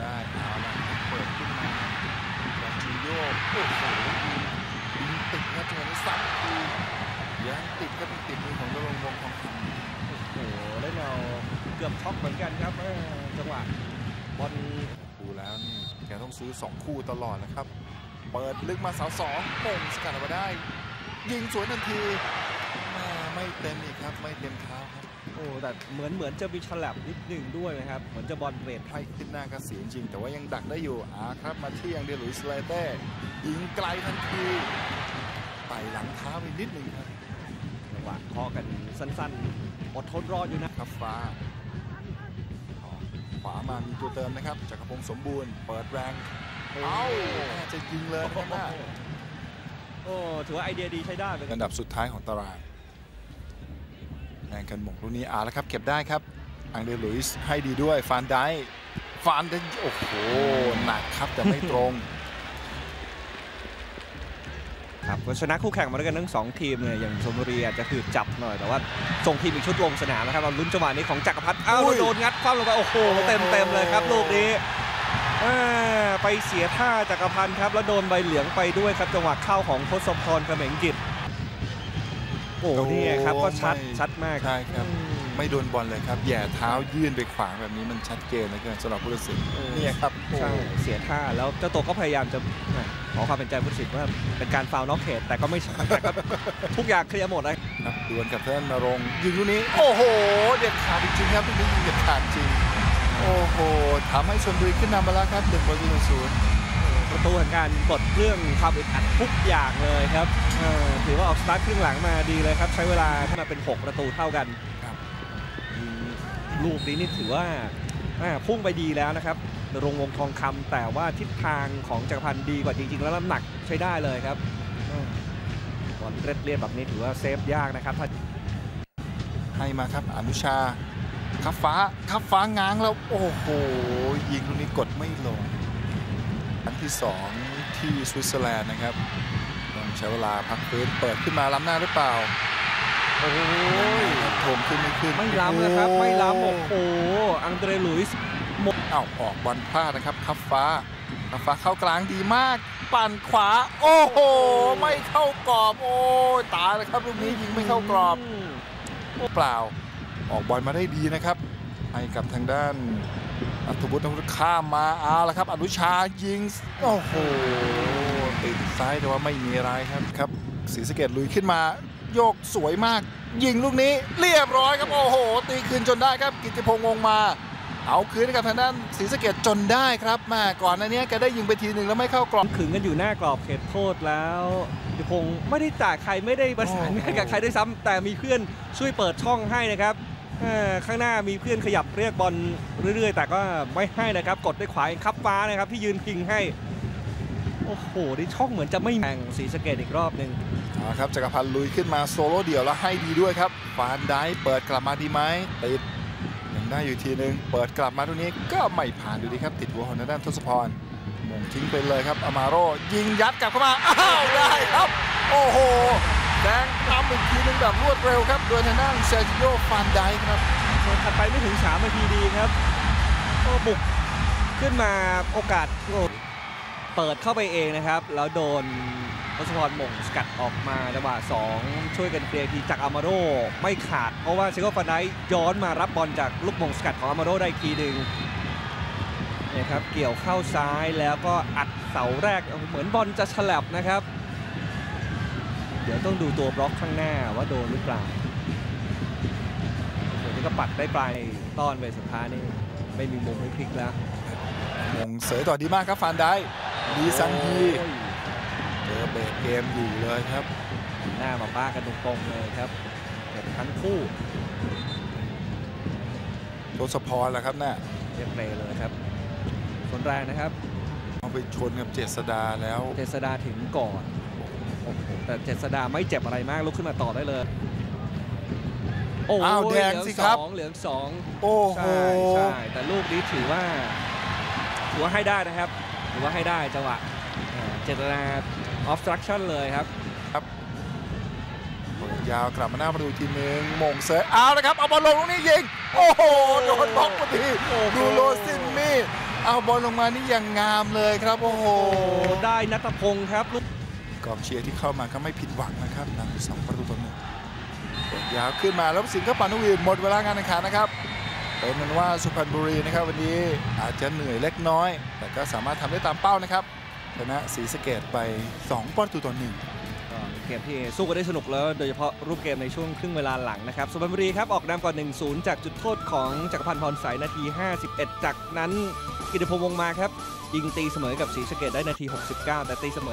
ได้เอาละเปิดขึ้นมาลาชูโยโอ้โหยิงติดนะจังหวะนี้สับคืนยังติดก็เป็ติดมือของดรงวงของโอ้โหเล่นเอาเกือบช็อกเหมือนกันครับจังหวะบอลดูแล้วนี่แกต้องซื้อ 2 คู่ตลอดนะครับ เปิดลึกมาเสาสองโป่งสกัดมาได้ ยิงสวยทันทีไม่เต็มอีกครับ ไม่เต็มเท้า โอ้แต่เหมือนเหมือนจะมีฉลับนิดหนึ่งด้วยนะครับ เหมือนจะบอลเรทให้ขึ้นหน้ากระสีจริง แต่ว่ายังดักได้อยู่อ่าครับมาที่ยังเดลุยสเลเต้ยิงไกลทันทีไปหลังเท้าไปนิดหนึ่งครับจังหวะเคาะกันสั้นๆอดทนรออยู่นะครับฟ้าขวามามีตัวเติมนะครับจักรพงศ์สมบูรณ์เปิดแรงเอ้าแม่จะยิงเลยนะครับน่าโอ้ถือว่าไอเดียดีใช้ได้เลยคอัรับนดับสุดท้ายของตารางแรง กันหมงลูกนี้อ่าแล้วครับ เก็บได้ครับ อังเดรลุยส์ให้ดีด้วย ฟานได้ฟานไดโอ้โห หนักครับแต่ไม่ตรง ครับชนะคู่แข่งมาด้วยกันทั้งสองทีมเนี่ยอย่างชลบุรีอาจจะคือจับหน่อย แต่ว่าส่งทีมอีกชุดลงสนามนะครับเราลุ้นจังหวะนี้ของจักรพัฒน์อ้าวโดนงัดคว่ำลงไปโอ้โหเต็มเต็มเลยครับลูกนี้ไปเสียท่าจักรพันธ์ครับ แล้วโดนใบเหลืองไปด้วยครับจังหวะเข้าของทศพรเขมงกิจ โอ้นี่ไงครับก็ชัดชัดมากใช่ครับอืมไม่โดนบอลเลยครับแหย่เท้ายื่นไปขวางแบบนี้มันชัดเจนเหลยเกินสำหรับผู้ตัดสินเออนี่ครับโอ้ใช่เสียท่าแล้วเจ้าตัวก็พยายามจะขอความเป็นใจผู้ตัดสินว่าเป็นการฟาวล์นอกเขตแต่ก็ไม่ใช่แต่ก็ทุกอย่างเคลียร์หมดเลยครับดวลกับเพื่อนนรงค์ยิงลูกนี้ โอ้โห เด็ดขาดจริงๆครับลูกนี้ยิงเด็ดขาดจริง โอ้โหทำให้ชนบุรีขึ้นนำมาแล้วครับหนึ่งประตูต่อศูนย์ ประตูแห่งการปลดเครื่องความอึดอัดทุกอย่างเลยครับเออถือว่าออกสตาร์ทครึ่งหลังมาดีเลยครับ ใช้เวลามาเป็น 6 ประตูเท่ากันครับอืมลูกนี้นี่ถือว่าอ่าพุ่งไปดีแล้วนะครับนรงค์วงทองคำแต่ว่าทิศทางของจักรพันธ์ดีกว่าจริง ๆ แล้วน้ำหนักใช้ได้เลยครับเออบอลเรียบเรียบแบบนี้ถือว่าเซฟยากนะครับถ้าให้มาครับอนุชาคับฟ้าคับฟ้าง้างแล้ว โอ้โห ยิงลูกนี้กดไม่ลง อันที่ 2 ที่สวิตเซอร์แลนด์นะครับต้องใช้เวลาพักฟื้นเปิดขึ้นมาล้ำหน้าหรือเปล่า โอ้ยครับโถมขึ้นไม่ขึ้น ไม่ล้ำนะครับ ไม่ล้ำโอ้โห อังเดรลุยส์เอ้าออกบอลพลาดนะครับคับฟ้าคับฟ้าเข้ากลางดีมาก ปั่นขวา โอ้โห ไม่เข้ากรอบ โอ้ยตายแล้วครับลูกนี้ยิงไม่เข้ากรอบเปล่า ออกบอลมาได้ดีนะครับให้กับทางด้าน อัธวุฒิอัธวุฒิข้ามมาเอาละครับ อนุชายิง โอ้โหติดซ้ายแต่ว่าไม่มีอะไรครับครับศรีสะเกดลุยขึ้นมาโยกสวยมาก ยิงลูกนี้เรียบร้อยครับโอ้โห ตีคืนจนได้ครับ กิติพงษ์วงมา เอาคืนให้กับทางด้านศรีสะเกดจนได้ครับแมาก่อนหน้านี้แกได้ยิงไปทีหนึ่งแล้วไม่เข้ากรอบขึงกันอยู่หน้ากรอบเขตโทษแล้วดิพงศ์ไม่ได้จากใครไม่ได้ประสานงานกับใครด้วยซ้ำแต่มีเพื่อนช่วยเปิดช่องให้นะครับเอ่อ ข้างหน้ามีเพื่อนขยับเรียกบอลเรื่อย ๆ แต่ก็ไม่ให้นะครับ กดด้วยขวาคับฟ้านะครับที่ยืนพิงให้ โอ้โหนี่ช่องเหมือนจะไม่แข่งสีสเกตอีกรอบหนึ่งอาละครับจักรพันธ์ลุยขึ้นมาโซโล่เดี่ยวแล้วให้ดีด้วยครับฟานได้เปิดกลับมาดีไหมติดยังได้อยู่ทีหนึ่งเปิดกลับมาตรงนี้ก็ไม่ผ่านดูดีครับ ติดหัวของทางด้านทศพรมงทิ้งไปเลยครับอามาโรยิงยัดกลับเข้ามาอ้าวได้ครับ ดงนำอีกทีหนึงแบบรวดเร็วครับ โดยทางด้านเซอร์จิโยฟานไดครับถัดไปไม่ถึง3นาทีดีครับก็บุกขึ้นมาโอกาสเปิดเข้าไปเองนะครับ แล้วโดนทศพรหม่งสกัดออกมาจังหวะ2ช่วยกันเคลียร์ทีจากอามาโดไม่ขาด เพราะว่าเชโกฟันไดย้อนมารับบอลจากลูกหม่งสกัดของอามาโดได้ทีหนึ่งนี่ยครับเกี่ยวเข้าซ้ายแล้วก็อัดเสาแรกเหมือนบอลจะฉลับนะครับ ดี๋ยวต้องดูตัวบล็อกข้างหน้าว่าโดนหรือเปล่าเดี๋ยวนี้ก็ปัดได้ปลายต้อนไปสุดท้ายนี่ไม่มีมุมให้พลิกแล้วมงเสยต่อดีมากครับฟานไดดีซังฮีโอ้ยเจอเบรกเกมอยู่เลยครับ หน้ามาป้ากันตรงๆเลยครับเก็บทั้งคู่ทศพรแหละครับน่ะเรียบเลยเลยครับส่วนแรงนะครับเอาไปชนกับเจษดาแล้ว เจษดาถึงก่อนโอ้โห แต่เจษดาไม่เจ็บอะไรมากลุกขึ้นมาต่อได้เลยโอ้อ้าวแดงสิครับเหลืองสองเหลืองสองโอ้โหใช่ใช่แต่ลูกนี้ถือว่าถือว่าให้ได้นะครับถือว่าให้ได้จังหวะเอ่อเจตนา obstruction เลยครับเปิดยาวกลับมาหน้าประตูทีหนึ่งมงเสยเอาละครับเอาบอลลงตรงนี้ยิงโอ้โหโดนบล็อกพอดีโอ้โหดูโรซินมี่เอาบอลลงมานี่อย่างงามเลยครับโอ้โหโอ้ได้นัทพงศ์ครับลูกกก องเชียร์ที่เข้ามาก็ไม่ผิดหวังนะครับนำสองประตูต่อหนึ่งยาวขึ้นมาแล้วสิงห์ก็ปานุวีหมดเวลางานแข่งขันนะครับเป็นนั้นว่าสุพรรณบุรีนะครับวันนี้อาจจะเหนื่อยเล็กน้อย แต่ก็สามารถทำได้ตามเป้านะครับชนะศรีสะเกดไป 2ประตูต่อหนึ่งเกมที่สู้กันได้สนุกแล้ว โดยเฉพาะรูปเกมในช่วงครึ่งเวลาหลังนะครับ สุพรรณบุรีครับ ออกนำก่อน 1-0 จากจุดโทษของจักรพันธ์พรสายนาที 51 จากนั้นกิติพงษ์วงมาครับ ยิงตีเสมอกับศรีสะเกดได้นาที 69 แต่ตีเสมอ